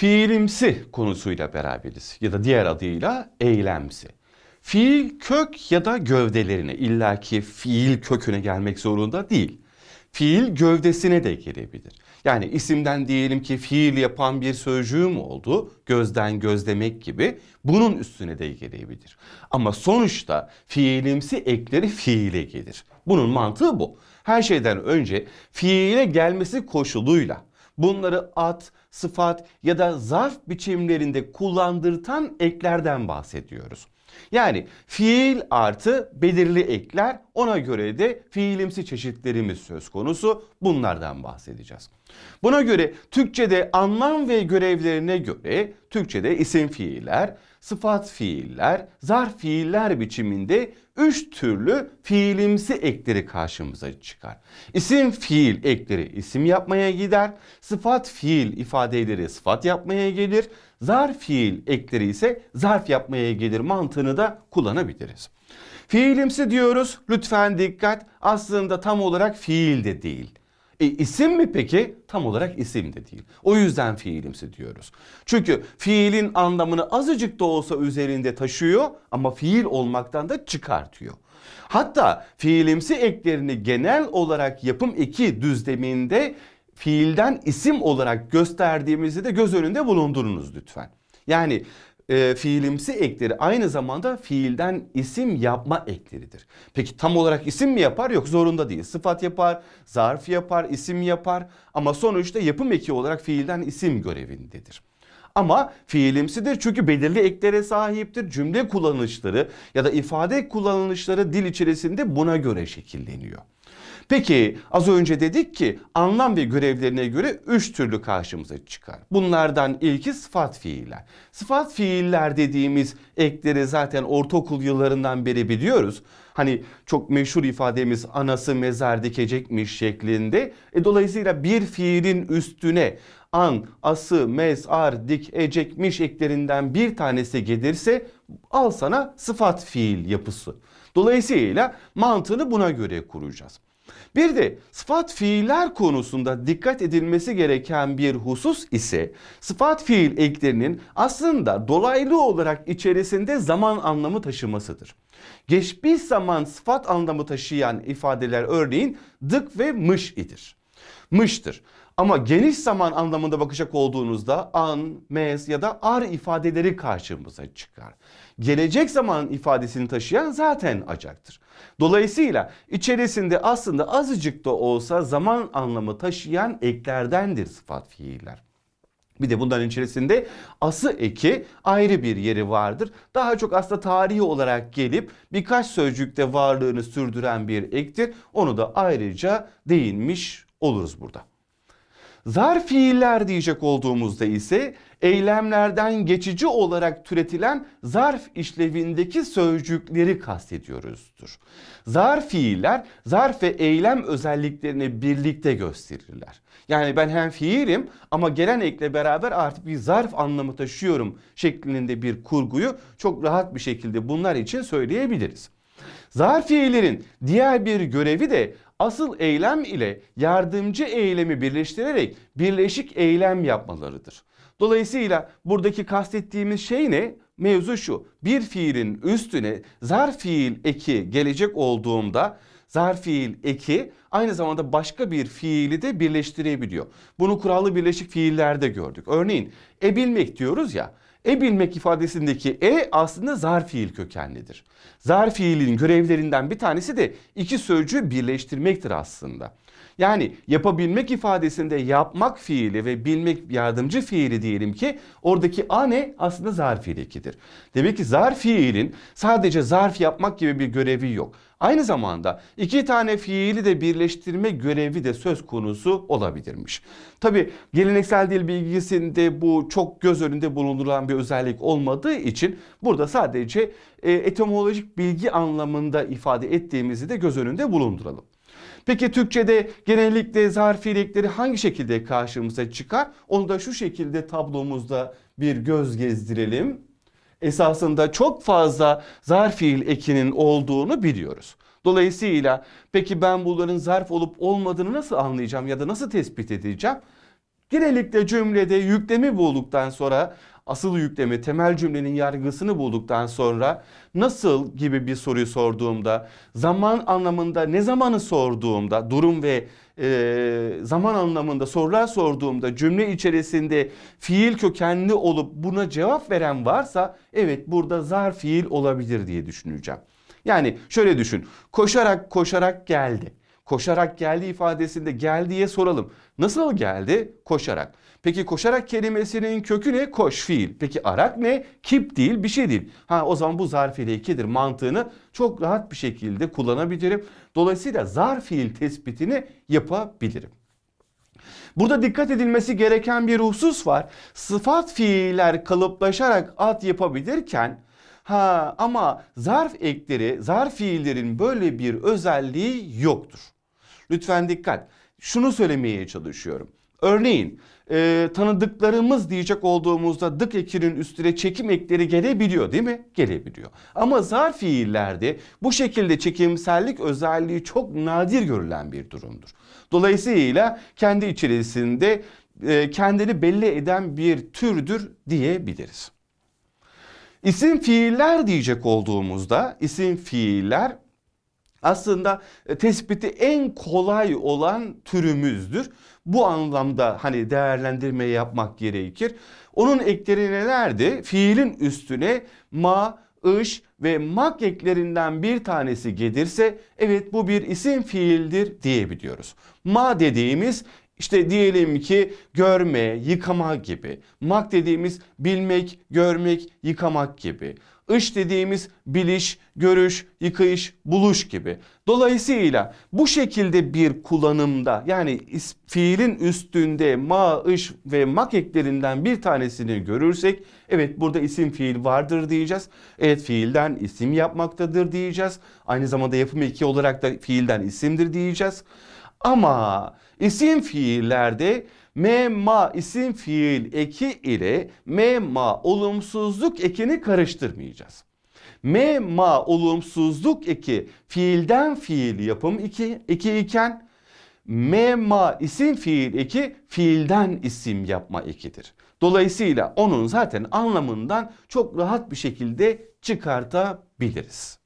Fiilimsi konusuyla beraberiz ya da diğer adıyla eylemsi. Fiil kök ya da gövdelerine illaki fiil köküne gelmek zorunda değil. Fiil gövdesine de gelebilir. Yani isimden diyelim ki fiil yapan bir sözcüğüm oldu. Gözden gözlemek gibi. Bunun üstüne de gelebilir. Ama sonuçta fiilimsi ekleri fiile gelir. Bunun mantığı bu. Her şeyden önce fiile gelmesi koşuluyla bunları at, sıfat ya da zarf biçimlerinde kullandırtan eklerden bahsediyoruz. Yani fiil artı belirli ekler ona göre de fiilimsi çeşitlerimiz söz konusu bunlardan bahsedeceğiz. Buna göre Türkçe'de anlam ve görevlerine göre Türkçe'de isim fiiller, sıfat fiiller, zarf fiiller biçiminde üç türlü fiilimsi ekleri karşımıza çıkar. İsim fiil ekleri isim yapmaya gider, sıfat fiil ifadeleri sıfat yapmaya gelir, zarf fiil ekleri ise zarf yapmaya gelir mantığını da kullanabiliriz. Fiilimsi diyoruz lütfen dikkat aslında tam olarak fiil de değil. E, isim mi peki? Tam olarak isim de değil. O yüzden fiilimsi diyoruz. Çünkü fiilin anlamını azıcık da olsa üzerinde taşıyor ama fiil olmaktan da çıkartıyor. Hatta fiilimsi eklerini genel olarak yapım eki düzleminde fiilden isim olarak gösterdiğimizi de göz önünde bulundurunuz lütfen. Yani e, fiilimsi ekleri aynı zamanda fiilden isim yapma ekleridir. Peki tam olarak isim mi yapar? Yok zorunda değil. Sıfat yapar, zarf yapar, isim yapar ama sonuçta yapım eki olarak fiilden isim görevindedir. Ama fiilimsidir çünkü belirli eklere sahiptir. Cümle kullanışları ya da ifade kullanışları dil içerisinde buna göre şekilleniyor. Peki az önce dedik ki anlam ve görevlerine göre üç türlü karşımıza çıkar. Bunlardan ilki sıfat fiiller. Sıfat fiiller dediğimiz ekleri zaten ortaokul yıllarından beri biliyoruz. Hani çok meşhur ifademiz anası mezar dikecekmiş şeklinde. E, dolayısıyla bir fiilin üstüne an, ası, mezar, dikecekmiş eklerinden bir tanesi gelirse al sana sıfat fiil yapısı. Dolayısıyla mantığını buna göre kuracağız. Bir de sıfat fiiller konusunda dikkat edilmesi gereken bir husus ise sıfat fiil eklerinin aslında dolaylı olarak içerisinde zaman anlamı taşımasıdır. Geçmiş zaman sıfat anlamı taşıyan ifadeler örneğin dık ve mış idir. Mıştır. Ama geniş zaman anlamında bakacak olduğunuzda an, mez ya da ar ifadeleri karşımıza çıkar. Gelecek zaman ifadesini taşıyan zaten acaktır. Dolayısıyla içerisinde aslında azıcık da olsa zaman anlamı taşıyan eklerdendir sıfat fiiller. Bir de bunların içerisinde ası eki ayrı bir yeri vardır. Daha çok aslında tarihi olarak gelip birkaç sözcükte varlığını sürdüren bir ektir. Onu da ayrıca değinmiş oluruz burada. Zar fiiller diyecek olduğumuzda ise eylemlerden geçici olarak türetilen zarf işlevindeki sözcükleri kastediyoruzdur. Zar fiiller zarf ve eylem özelliklerini birlikte gösterirler. Yani ben hem fiilim ama gelen ekle beraber artık bir zarf anlamı taşıyorum şeklinde bir kurguyu çok rahat bir şekilde bunlar için söyleyebiliriz. Zar fiillerin diğer bir görevi de asıl eylem ile yardımcı eylemi birleştirerek birleşik eylem yapmalarıdır. Dolayısıyla buradaki kastettiğimiz şey ne? Mevzu şu. Bir fiilin üstüne zar fiil eki gelecek olduğunda zar fiil eki aynı zamanda başka bir fiili de birleştirebiliyor. Bunu kurallı birleşik fiillerde gördük. Örneğin ebilmek diyoruz ya. E bilmek ifadesindeki e aslında zar fiil kökenlidir. Zar fiilin görevlerinden bir tanesi de iki sözcüğü birleştirmektir aslında. Yani yapabilmek ifadesinde yapmak fiili ve bilmek yardımcı fiili diyelim ki oradaki a ne? Aslında zarf fiil ekidir. Demek ki zarf fiilin sadece zarf yapmak gibi bir görevi yok. Aynı zamanda iki tane fiili de birleştirme görevi de söz konusu olabilirmiş. Tabi geleneksel dil bilgisinde bu çok göz önünde bulundurulan bir özellik olmadığı için burada sadece e, etimolojik bilgi anlamında ifade ettiğimizi de göz önünde bulunduralım. Peki Türkçe'de genellikle zarf fiilekleri hangi şekilde karşımıza çıkar? Onu da şu şekilde tablomuzda bir göz gezdirelim. Esasında çok fazla zarf fiil ekinin olduğunu biliyoruz. Dolayısıyla peki ben bunların zarf olup olmadığını nasıl anlayacağım ya da nasıl tespit edeceğim? Genellikle cümlede yüklemi bulduktan sonra asıl yüklemi, temel cümlenin yargısını bulduktan sonra nasıl gibi bir soruyu sorduğumda, zaman anlamında ne zamanı sorduğumda, durum ve e, zaman anlamında sorular sorduğumda cümle içerisinde fiil kökenli olup buna cevap veren varsa evet burada zar fiil olabilir diye düşüneceğim. Yani şöyle düşün. Koşarak koşarak geldi. Koşarak geldi ifadesinde geldiye soralım. Nasıl geldi? Koşarak. Peki koşarak kelimesinin kökü ne? Koş fiil. Peki arak ne? Kip değil bir şey değil. Ha o zaman bu zarf ile ikidir mantığını çok rahat bir şekilde kullanabilirim. Dolayısıyla zarf fiil tespitini yapabilirim. Burada dikkat edilmesi gereken bir husus var. Sıfat fiiller kalıplaşarak ad yapabilirken ha ama zarf ekleri, zarf fiillerin böyle bir özelliği yoktur. Lütfen dikkat. Şunu söylemeye çalışıyorum. Örneğin e, tanıdıklarımız diyecek olduğumuzda dık ekinin üstüne çekim ekleri gelebiliyor değil mi? Gelebiliyor. Ama zar fiillerde bu şekilde çekimsellik özelliği çok nadir görülen bir durumdur. Dolayısıyla kendi içerisinde e, kendini belli eden bir türdür diyebiliriz. İsim fiiller diyecek olduğumuzda isim fiiller aslında e, tespiti en kolay olan türümüzdür. Bu anlamda hani değerlendirme yapmak gerekir. Onun ekleri nelerdi? Fiilin üstüne ma, ış ve mak eklerinden bir tanesi gelirse evet bu bir isim fiildir diyebiliyoruz. Ma dediğimiz işte diyelim ki görme, yıkama gibi. Mak dediğimiz bilmek, görmek, yıkamak gibi. Iş dediğimiz biliş, görüş, yıkayış, buluş gibi. Dolayısıyla bu şekilde bir kullanımda yani fiilin üstünde ma, ış ve mak eklerinden bir tanesini görürsek evet burada isim fiil vardır diyeceğiz. Evet fiilden isim yapmaktadır diyeceğiz. Aynı zamanda yapım eki olarak da fiilden isimdir diyeceğiz. Ama isim fiillerde me ma isim fiil eki ile me ma olumsuzluk ekini karıştırmayacağız. Me ma olumsuzluk eki fiilden fiil yapım iki, eki iken me ma isim fiil eki fiilden isim yapma ekidir. Dolayısıyla onun zaten anlamından çok rahat bir şekilde çıkartabiliriz.